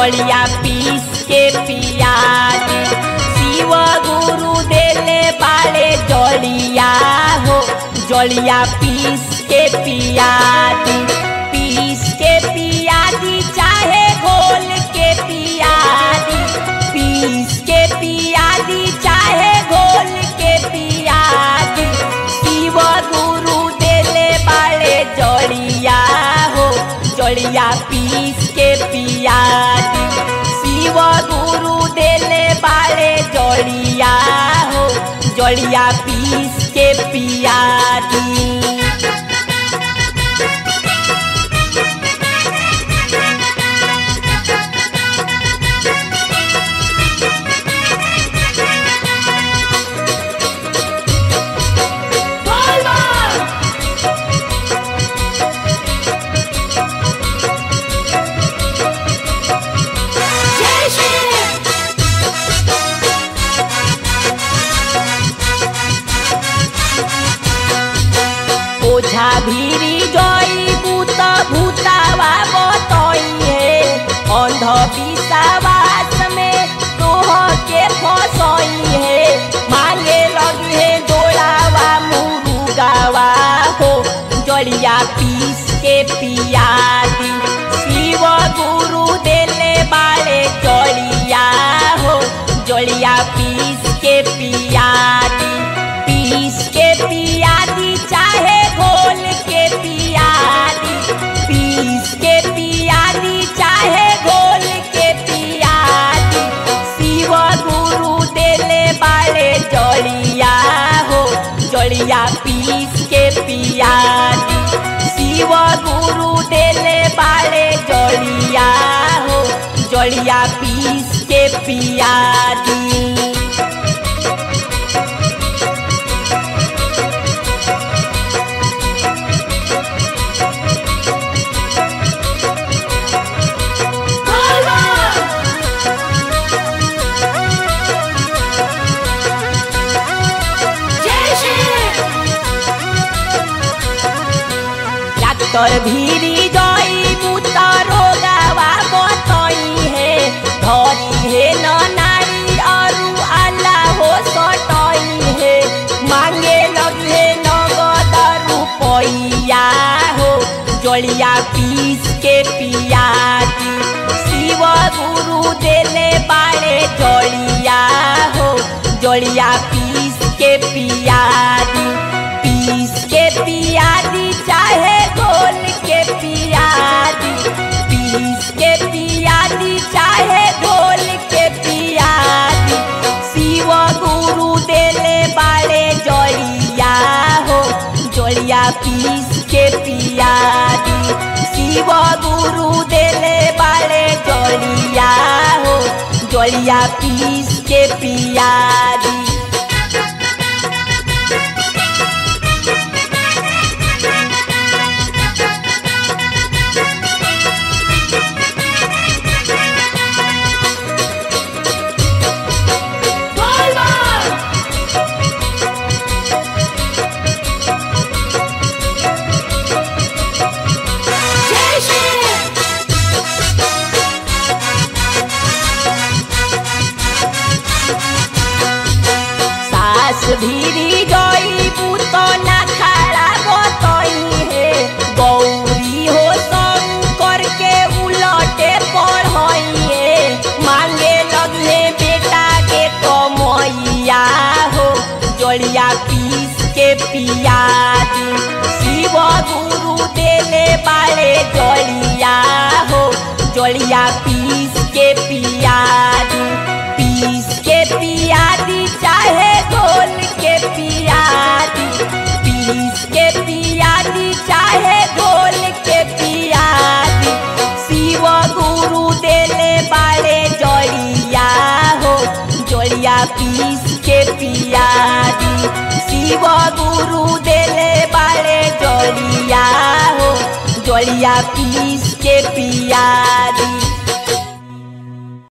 जलिया piece के पिया शिव गुरु देने वाले जलिया हो जलिया पीस के पिया जलिया पीस के पिया शिव गुरु देले बाड़े जोड़िया हो जोड़िया पीस के पिया जई भूत भूतावा बतइए अंध विश्वास में तोह के फसइए मांगे लगे डोलावा मुरुगावा हो जलिया पीस के पिया दी शिव गुरु देले बाड़े जलिया हो जलिया पीस पीस के पिया दी शिव गुरु देले बाड़े जलिया हो जलिया पीस के पिया दी डॉक्टर भीरी जई मुतरो गावा बतई है धरी है न नारी अरु आला हो सटई है मांगे लगे नगद रुपैया हो जलिया पीस के पिया दी शिव गुरु देले बाड़े जलिया हो जलिया पीस के पिया जलिया पीस के पियारी। शिव गुरु देले बाले जलिया हो। जलिया पीस के पिया पीस के पिया दी शिव गुरु देले बाड़े जलिया हो। जलिया पीस के पिया पीस के पियादी चाहे गोल के पियादी पीस जलिया पुलिस के पिया